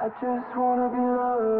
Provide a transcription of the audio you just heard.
I just wanna be loved.